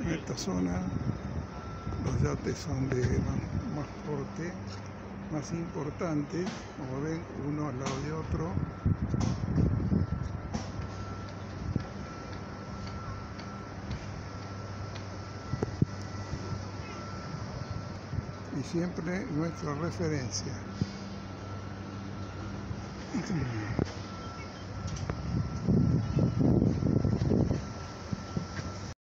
En esta zona los yates son de más, porte, más importantes, como ven, uno al lado de otro. Y siempre nuestra referencia.